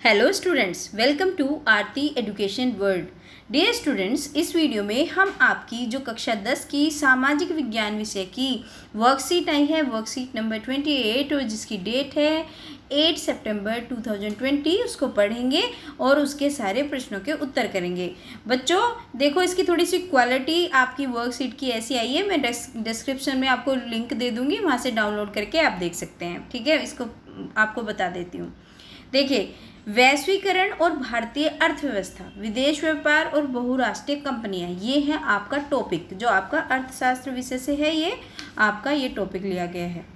Hello students welcome to Aarti education world dear students इस video में हम आपकी जो कक्षा दस की सामाजिक विज्ञान विषय की वर्कशीट आई है वर्कशीट नंबर ट्वेंटी एट और जिसकी डेट है एट सितंबर टू थाउज़ेंड ट्वेंटी उसको पढ़ेंगे और उसके सारे प्रश्नों के उत्तर करेंगे। बच्चों, देखो इसकी थोड़ी सी क्वालिटी आपकी वर्कशीट की ऐसी आई है, मैं डिस्क्रिप्शन में आपको लिंक दे दूँगी, वहाँ से डाउनलोड करके आप देख सकते हैं। ठीक है, इसको आपको बता देती हूँ। देखिए वैश्वीकरण और भारतीय अर्थव्यवस्था विदेश व्यापार और बहुराष्ट्रीय कंपनियाँ ये है आपका टॉपिक जो आपका अर्थशास्त्र विषय से है ये आपका ये टॉपिक लिया गया है।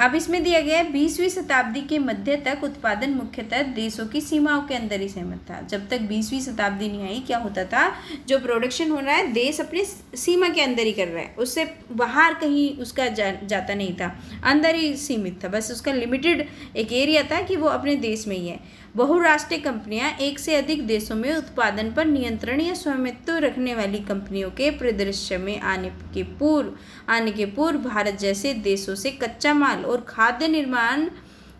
अब इसमें दिया गया है बीसवीं शताब्दी के मध्य तक उत्पादन मुख्यतः देशों की सीमाओं के अंदर ही सहमत था। जब तक बीसवीं शताब्दी नहीं आई क्या होता था? जो प्रोडक्शन हो रहा है देश अपने सीमा के अंदर ही कर रहा है। उससे बाहर कहीं उसका जा, जाता नहीं था। अंदर ही सीमित था। बस उसका लिमिटेड एक एरिया था कि वो अपने देश में ही है। बहुराष्ट्रीय कंपनियाँ एक से अधिक देशों में उत्पादन पर नियंत्रण या स्वामित्व रखने वाली कंपनियों के परिदृश्य में आने के पूर्व, आने के पूर्व भारत जैसे देशों से कच्चा माल और खाद्य निर्माण,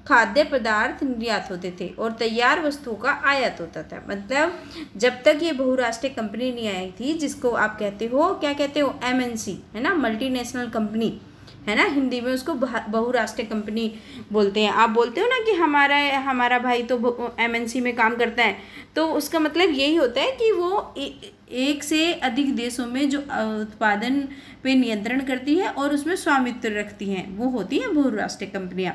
खाद्य पदार्थ निर्यात होते थे और तैयार वस्तुओं का आयात होता था। मतलब जब तक ये बहुराष्ट्रीय कंपनी नहीं आई थी, जिसको आप कहते हो, क्या कहते हो? एमएनसी है ना? मल्टीनेशनल कंपनी है ना? हिंदी में उसको बहुराष्ट्रीय कंपनी बोलते हैं। आप बोलते हो ना कि हमारा हमारा भाई तो एमएनसी में काम करता है। तो उसका मतलब यही होता है कि वो ए, एक से अधिक देशों में जो उत्पादन पे नियंत्रण करती है और उसमें स्वामित्व रखती हैं। वो होती हैं बहुराष्ट्रीय कंपनियाँ।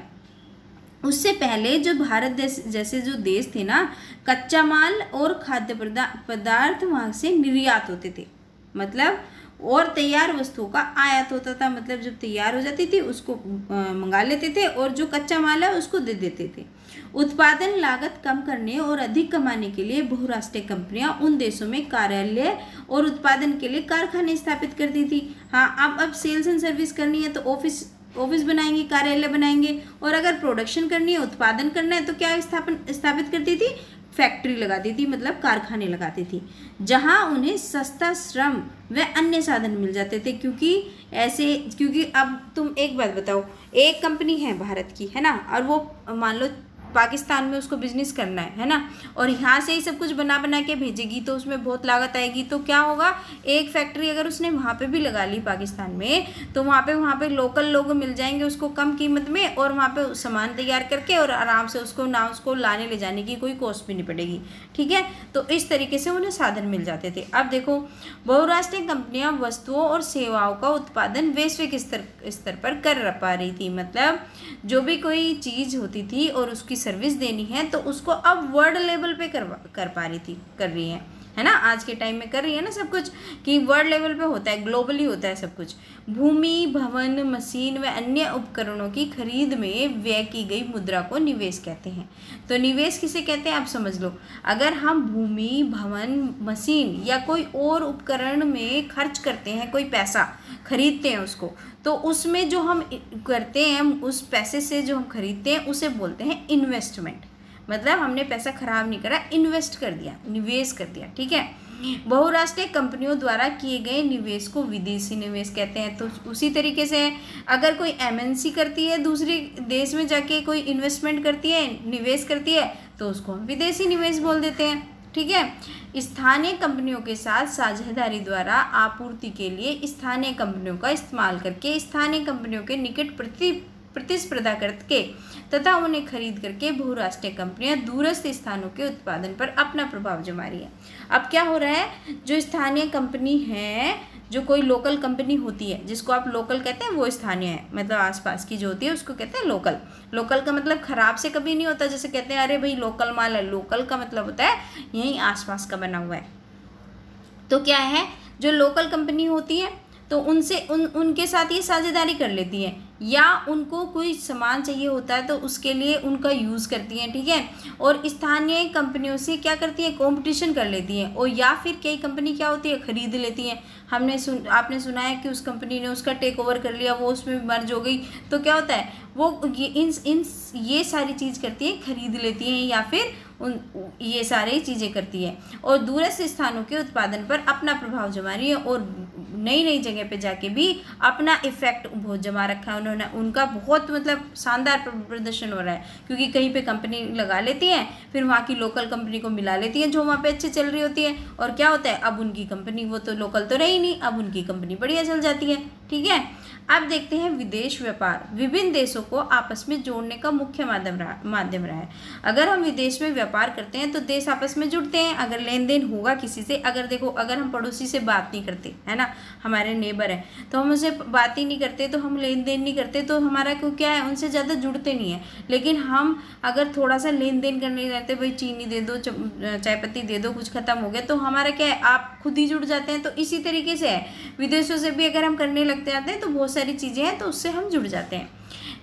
उससे पहले जो भारत देश जैसे जो देश थे ना कच्चा माल और खाद्य पदार्थ वहाँ से निर्यात होते थे। मतलब और तैयार वस्तुओं का आयात होता था। मतलब जब तैयार हो जाती थी, उसको मंगा लेते थे और जो कच्चा माल है, उसको दे देते थे। उत्पादन लागत कम करने और अधिक कमाने के लिए बहुराष्ट्रीय कंपनियाँ उन देशों में कार्यालय और उत्पादन के लिए कारखाने स्थापित करती थी। हाँ अब अब सेल्स एंड सर्विस करनी है तो ऑफ़िस ऑफ़िस बनाएँगे, कार्यालय बनाएँगे और अगर प्रोडक्शन करनी है, उत्पादन करना है तो क्या स्थापन, स्थापित करती थी? फैक्ट्री लगाती थी मतलब कारखाने लगाती थी, जहाँ उन्हें सस्ता श्रम व अन्य साधन मिल जाते थे, क्योंकि ऐसे, क्योंकि अब तुम एक बात बताओ, एक कंपनी है भारत की, है ना? और वो, मान लो पाकिस्तान में उसको बिज़नेस करना है है ना? और यहाँ से ही सब कुछ बना बना के भेजेगी तो उसमें बहुत लागत आएगी। तो क्या होगा? एक फैक्ट्री अगर उसने वहाँ पे भी लगा ली पाकिस्तान में तो वहाँ पे वहाँ पे लोकल लोग मिल जाएँगे उसको कम कीमत में और वहाँ पे सामान तैयार करके और आराम से उसको, ना उसको लाने ले जाने की कोई कॉस्ट भी नहीं पड़ेगी, ठीक है? तो इस तरीके से उन्हें साधन मिल जाते थे। अब देखो, बहुराष्ट्रीय कंपनियाँ वस्तुओं और सेवाओं का उत्पादन वैश्विक स्तर स्तर पर कर पा रही थी। मतलब जो भी कोई चीज़ होती थी और उसकी सर्विस देनी है तो उसको अब वर्ड लेवल पे करवा, कर पा रही थी, कर रही है। है ना? आज के टाइम में कर रही है ना सब कुछ? कि वर्ल्ड लेवल पे होता है ग्लोबली होता है सब कुछ। भूमि, भवन, मशीन व अन्य उपकरणों की खरीद में व्यय की गई मुद्रा को निवेश कहते हैं। तो निवेश किसे कहते हैं? आप समझ लो। अगर हम भूमि, भवन, मशीन या कोई और उपकरण में खर्च करते हैं, कोई पैसा खरीदते हैं उसको तो उसमें जो हम करते हैं, उस पैसे से जो हम खरीदते हैं, उसे बोलते हैं इन्वेस्टमेंट मतलब हमने पैसा खराब नहीं करा इन्वेस्ट कर दिया, निवेश कर दिया, ठीक है? बहुराष्ट्रीय कंपनियों द्वारा किए गए निवेश को विदेशी निवेश कहते हैं तो उसी तरीके से अगर कोई एमएनसी करती है, दूसरे देश में जाके कोई इन्वेस्टमेंट करती है, निवेश करती है तो उसको हम विदेशी निवेश बोल देते हैं, ठीक है? स्थानीय कंपनियों के साथ साझेदारी द्वारा आपूर्ति के लिए स्थानीय कंपनियों का इस्तेमाल करके स्थानीय कंपनियों के निकट प्रति प्रतिस्पर्धा करके तथा उन्हें खरीद करके बहुराष्ट्रीय कंपनियाँ दूरस्थ स्थानों के उत्पादन पर अपना प्रभाव जमा रही है। अब क्या हो रहा है? जो स्थानीय कंपनी है, जो कोई लोकल कंपनी होती है, जिसको आप लोकल कहते हैं, वो स्थानीय है। मतलब आसपास की जो होती है, उसको कहते हैं लोकल लोकल का मतलब खराब से कभी नहीं होता, जैसे कहते हैं, अरे भाई लोकल माल है। लोकल का मतलब होता है, यहीं आसपास का बना हुआ है। तो क्या है? जो लोकल कंपनी होती है तो उनसे, उन, उनके साथ ये साझेदारी कर लेती हैं। या उनको कोई सामान चाहिए होता है तो उसके लिए उनका यूज़ करती हैं, ठीक है? और स्थानीय कंपनियों से क्या करती हैं? कंपटीशन कर लेती हैं। और या फिर कई कंपनी क्या होती है? ख़रीद लेती हैं। हमने सुन, आपने सुना है कि उस कंपनी ने उसका टेक ओवर कर लिया, वो उसमें मर्ज हो गई। तो क्या होता है? वो ये, इन इन ये सारी चीज़ करती हैं, खरीद लेती हैं या फिर उन, ये सारी चीज़ें करती है। और दूरस्थ स्थानों के उत्पादन पर अपना प्रभाव जमा रही है और नई नई जगह पे जाके भी अपना इफ़ेक्ट बहुत जमा रखा है उन्होंने। उनका बहुत मतलब शानदार प्रदर्शन हो रहा है। क्योंकि कहीं पे कंपनी लगा लेती हैं, फिर वहाँ की लोकल कंपनी को मिला लेती हैं जो वहाँ पे अच्छी चल रही होती है। और क्या होता है, अब उनकी कंपनी वो तो लोकल तो रही नहीं, अब उनकी कंपनी बढ़िया चल जाती है, ठीक है? अब देखते हैं विदेश व्यापार। विभिन्न देशों को आपस में जोड़ने का मुख्य माध्यम रहा माध्यम रहा है। अगर हम विदेश में व्यापार करते हैं तो देश आपस में जुड़ते हैं। अगर लेन देन होगा किसी से, अगर देखो, अगर हम पड़ोसी से बात नहीं करते, है ना? हमारे नेबर हैं। तो हम उनसे बात ही नहीं करते तो हम लेन देन नहीं करते तो हमारा क्यों क्या है, उनसे ज़्यादा जुड़ते नहीं है। लेकिन हम अगर थोड़ा सा लेन देन करने जाते भाई चीनी दे दो चाय पत्ती दे दो, कुछ खत्म हो गया तो हमारा क्या है, आप खुद ही जुड़ जाते हैं तो इसी तरीके से है। विदेशों से भी अगर हम करने लगते जाते हैं तो बहुत सारी चीज़ें हैं तो उससे हम जुड़ जाते हैं।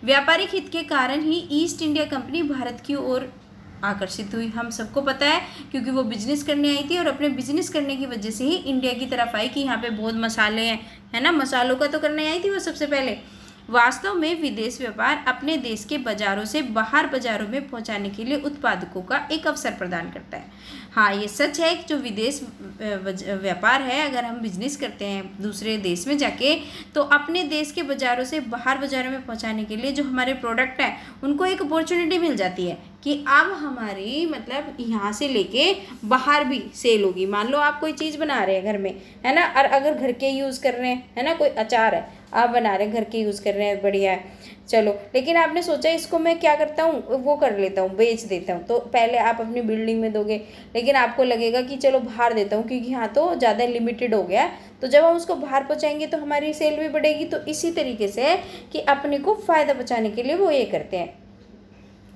व्यापारिक हित के कारण ही ईस्ट इंडिया कंपनी भारत की ओर आकर्षित हुई। हम सबको पता है, क्योंकि वो बिज़नेस करने आई थी और अपने बिज़नेस करने की वजह से ही इंडिया की तरफ़ आई कि यहाँ पे बहुत मसाले हैं, है ना? मसालों का तो करने आई थी वो सबसे पहले। वास्तव में विदेश व्यापार अपने देश के बाजारों से बाहर बाजारों में पहुँचाने के लिए उत्पादकों का एक अवसर प्रदान करता है। हाँ ये सच है कि जो विदेश व्यापार है, अगर हम बिज़नेस करते हैं दूसरे देश में जाके तो अपने देश के बाज़ारों से बाहर बाज़ारों में पहुँचाने के लिए जो हमारे प्रोडक्ट हैं, उनको एक अपॉर्चुनिटी मिल जाती है। कि अब हमारी मतलब यहाँ से लेके बाहर भी सेल होगी। मान लो आप कोई चीज़ बना रहे हैं घर में, है ना? और अगर घर के यूज़ कर रहे हैं, है ना? कोई अचार है, आप बना रहे हैं, घर के यूज़ कर रहे हैं, बढ़िया है, चलो। लेकिन आपने सोचा इसको मैं क्या करता हूँ? वो कर लेता हूँ, बेच देता हूँ। तो पहले आप अपनी बिल्डिंग में दोगे, लेकिन आपको लगेगा कि चलो बाहर देता हूँ, क्योंकि यहाँ तो ज़्यादा लिमिटेड हो गया। तो जब हम उसको बाहर पहुँचाएँगे तो हमारी सेल भी बढ़ेगी। तो इसी तरीके से कि अपने को फ़ायदा पहुँचाने के लिए वो ये करते हैं।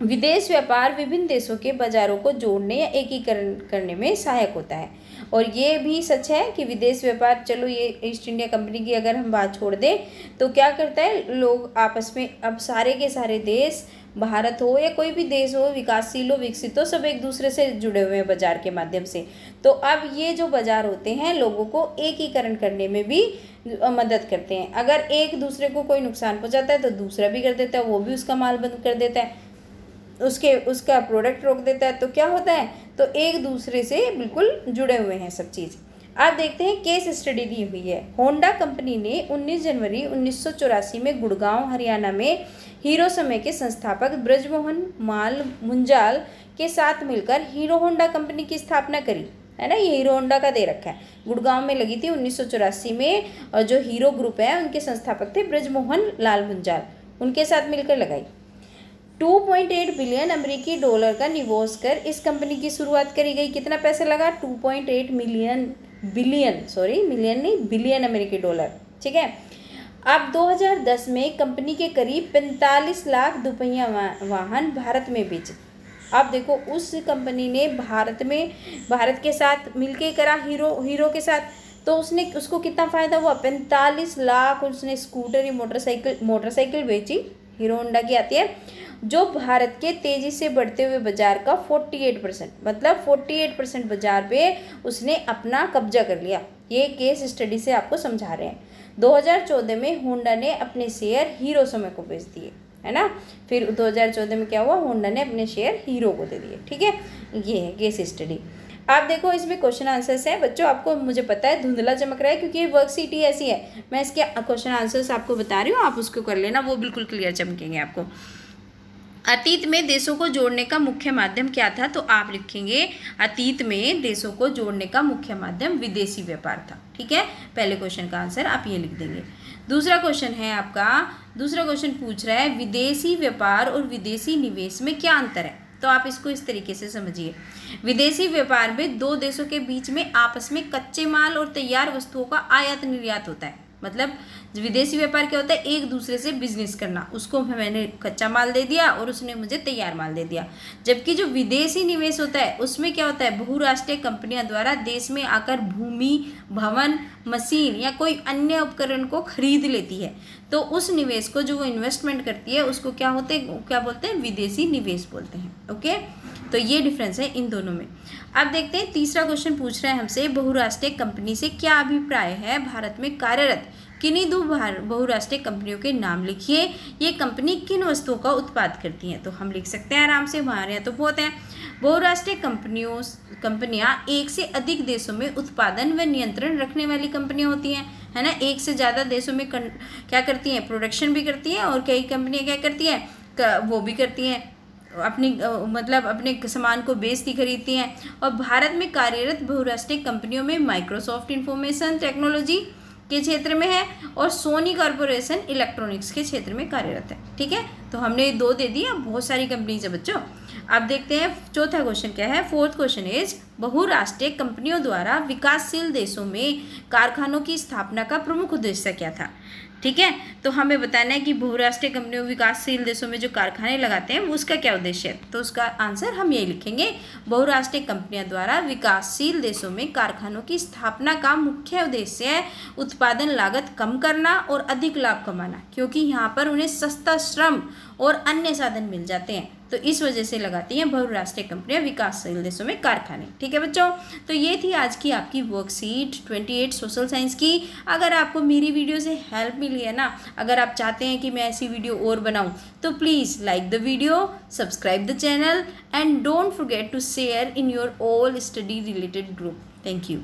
विदेश व्यापार विभिन्न देशों के बाजारों को जोड़ने या एकीकरण करने में सहायक होता है। और ये भी सच है कि विदेश व्यापार, चलो ये ईस्ट इंडिया कंपनी की अगर हम बात छोड़ दें तो क्या करता है? लोग आपस में, अब सारे के सारे देश, भारत हो या कोई भी देश हो, विकासशील हो, विकसित हो, सब एक दूसरे से जुड़े हुए हैं बाज़ार के माध्यम से। तो अब ये जो बाज़ार होते हैं, लोगों को एकीकरण करने में भी मदद करते हैं। अगर एक दूसरे को कोई नुकसान पहुंचाता है तो दूसरा भी कर देता है, वो भी उसका माल बंद कर देता है। उसके, उसका प्रोडक्ट रोक देता है तो क्या होता है? तो एक दूसरे से बिल्कुल जुड़े हुए हैं सब चीज़। आप देखते हैं केस स्टडी दी हुई है। होंडा कंपनी ने 19 जनवरी उन्नीस सौ चौरासी में गुड़गांव, हरियाणा में हीरो समय के संस्थापक ब्रजमोहन माल मुंजाल के साथ मिलकर हीरो होंडा कंपनी की स्थापना करी। है ना? ये हीरो होंडा का दे रखा है। गुड़गांव में लगी थी उन्नीस सौ चौरासी में, और जो हीरो ग्रुप है, उनके संस्थापक थे ब्रजमोहन लाल मुंजाल। उनके साथ मिलकर लगाई। 2.8 बिलियन अमेरिकी डॉलर का निवेश कर इस कंपनी की शुरुआत करी गई। कितना पैसा लगा? 2.8 मिलियन, बिलियन सॉरी मिलियन नहीं, बिलियन अमेरिकी डॉलर। ठीक है? अब 2010 में कंपनी के करीब 45 लाख दोपहिया वाहन भारत में बेचे। अब देखो, उस कंपनी ने भारत में, भारत के साथ मिलके करा हीरो हीरो के साथ। तो उसने, उसको कितना फ़ायदा हुआ? पैंतालीस लाख उसने स्कूटर या मोटरसाइकिल मोटरसाइकिल बेची हीरो होंडा की आती है। जो भारत के तेज़ी से बढ़ते हुए बाज़ार का 48 परसेंट मतलब 48 परसेंट बाज़ार पे उसने अपना कब्जा कर लिया। ये केस स्टडी से आपको समझा रहे हैं। 2014 में होंडा ने अपने शेयर हीरो समय को बेच दिए, है ना? फिर 2014 में क्या हुआ? होंडा ने अपने शेयर हीरो को दे दिए, ठीक है? ये है केस स्टडी आप देखो, इसमें क्वेश्चन आंसर्स हैं। बच्चों, आपको, मुझे पता है, धुंधला चमक रहा है, क्योंकि ये वर्कशीट ही ऐसी है। मैं इसके क्वेश्चन आंसर्स आपको बता रही हूँ, आप उसको कर लेना, वो बिल्कुल क्लियर चमकेंगे आपको। अतीत में देशों को जोड़ने का मुख्य माध्यम क्या था? तो आप लिखेंगे, अतीत में देशों को जोड़ने का मुख्य माध्यम विदेशी व्यापार था। ठीक है? पहले क्वेश्चन का आंसर आप ये लिख देंगे। दूसरा क्वेश्चन है आपका, दूसरा क्वेश्चन पूछ रहा है, विदेशी व्यापार और विदेशी निवेश में क्या अंतर है? तो आप इसको इस तरीके से समझिए। विदेशी व्यापार में दो देशों के बीच में आपस में कच्चे माल और तैयार वस्तुओं का आयात निर्यात होता है। मतलब विदेशी व्यापार क्या होता है, एक दूसरे से बिज़नेस करना। उसको मैंने कच्चा माल दे दिया और उसने मुझे तैयार माल दे दिया। जबकि जो विदेशी निवेश होता है, उसमें क्या होता है, बहुराष्ट्रीय कंपनियाँ द्वारा देश में आकर भूमि, भवन, मशीन या कोई अन्य उपकरण को खरीद लेती है। तो उस निवेश को जो वो इन्वेस्टमेंट करती है, उसको क्या होते क्या बोलते हैं, विदेशी निवेश बोलते हैं। ओके तो ये डिफरेंस है इन दोनों में। अब देखते हैं, तीसरा क्वेश्चन पूछ रहे हैं हमसे, बहुराष्ट्रीय कंपनी से क्या अभिप्राय है? भारत में कार्यरत किन्हीं दो बहुराष्ट्रीय कंपनियों के नाम लिखिए। ये कंपनी किन वस्तुओं का उत्पाद करती हैं? तो हम लिख सकते हैं आराम से हमारे यहाँ तो बहुत हैं। बहुराष्ट्रीय कंपनियों कंपनियाँ एक से अधिक देशों में उत्पादन व नियंत्रण रखने वाली कंपनियाँ होती हैं, है ना? एक से ज़्यादा देशों में क्या करती हैं? प्रोडक्शन भी करती हैं और कई कंपनियाँ क्या करती हैं? वो भी करती हैं। अपनी मतलब अपने सामान को बेचती खरीदती हैं। और भारत में कार्यरत बहुराष्ट्रीय कंपनियों में माइक्रोसॉफ्ट इंफॉर्मेशन टेक्नोलॉजी के क्षेत्र में है और सोनी कॉरपोरेशन इलेक्ट्रॉनिक्स के क्षेत्र में कार्यरत है। ठीक है? तो हमने दो दे दी अब बहुत सारी कंपनीज़ है बच्चों। अब देखते हैं, चौथा क्वेश्चन क्या है? फोर्थ क्वेश्चन इज़ बहुराष्ट्रीय कंपनियों द्वारा विकासशील देशों में कारखानों की स्थापना का प्रमुख उद्देश्य क्या था? ठीक है? तो हमें बताना है कि बहुराष्ट्रीय कंपनियों विकासशील देशों में जो कारखाने लगाते हैं उसका क्या उद्देश्य है? तो उसका आंसर हम यही लिखेंगे। बहुराष्ट्रीय कंपनियों द्वारा विकासशील देशों में कारखानों की स्थापना का मुख्य उद्देश्य है उत्पादन लागत कम करना और अधिक लाभ कमाना, क्योंकि यहाँ पर उन्हें सस्ता श्रम और अन्य साधन मिल जाते हैं। तो इस वजह से लगाती हैं बहुराष्ट्रीय कंपनियाँ विकासशील देशों में कारखाने। ठीक है बच्चों? तो ये थी आज की आपकी वर्कशीट 28 सोशल साइंस की। अगर आपको मेरी वीडियो से हेल्प मिली है ना, अगर आप चाहते हैं कि मैं ऐसी वीडियो और बनाऊँ तो please like the video subscribe the channel and don't forget to share in your all study related group thank you